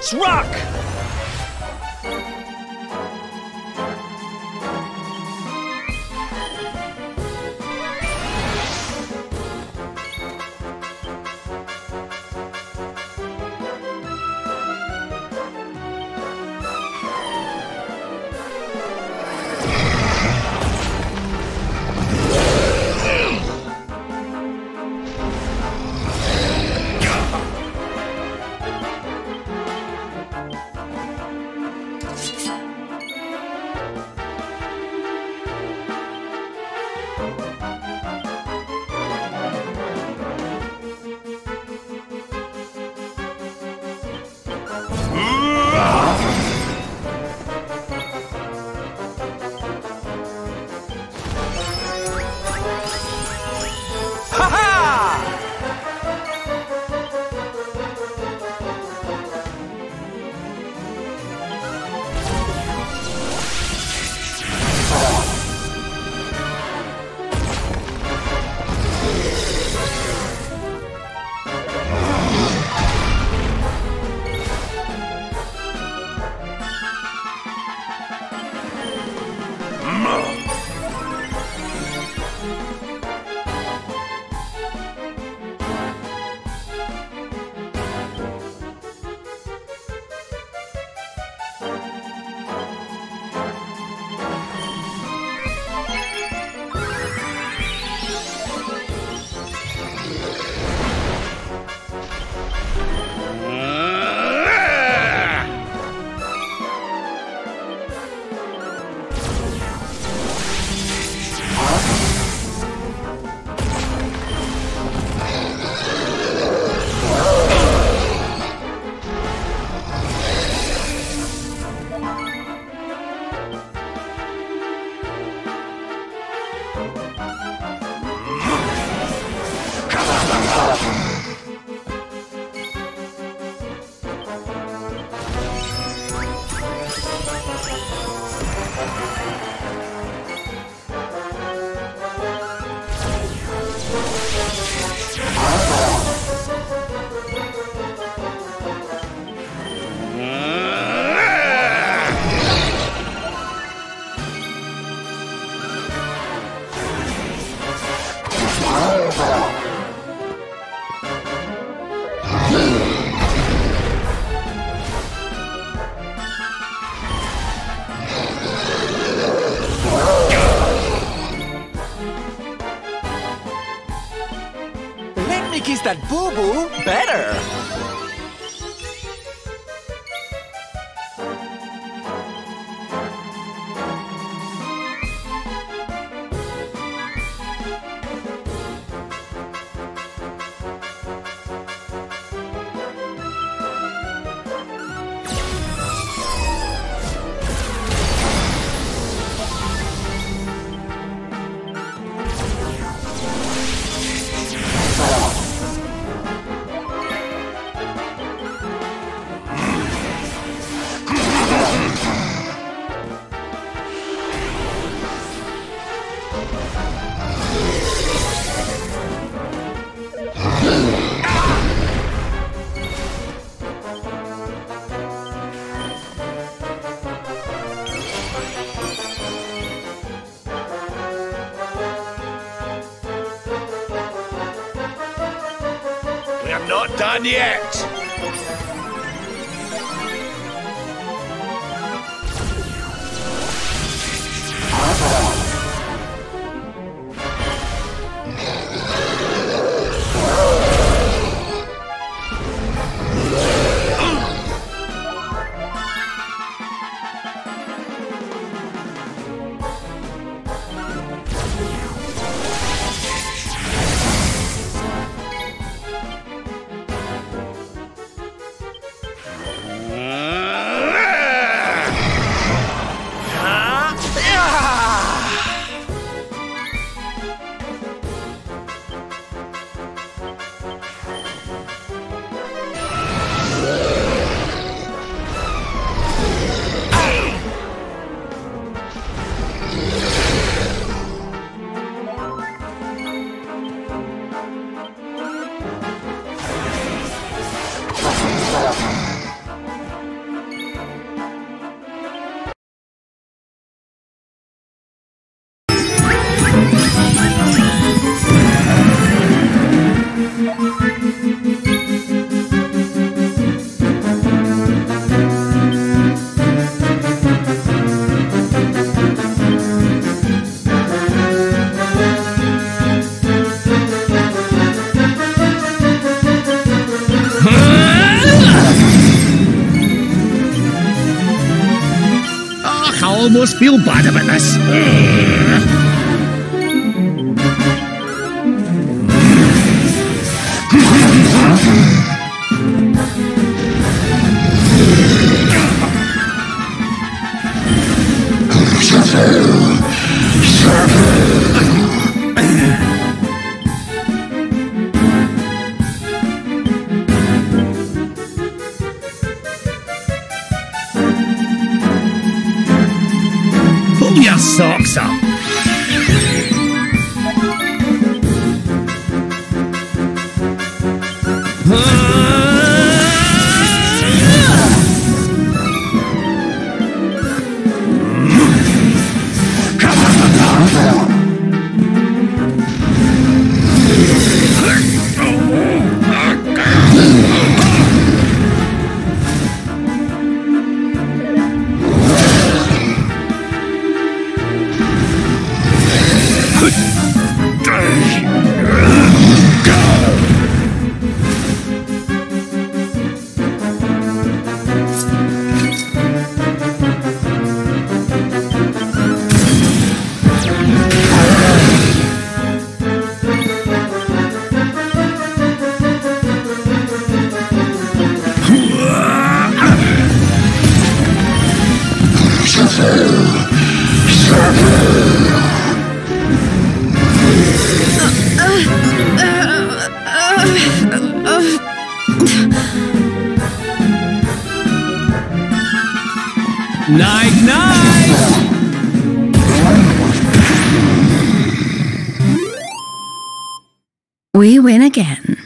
Let's rock! Let me kiss that boo-boo better. not done yet. -oh. Almost feel bad about this. Socks up. Night, night! We win again.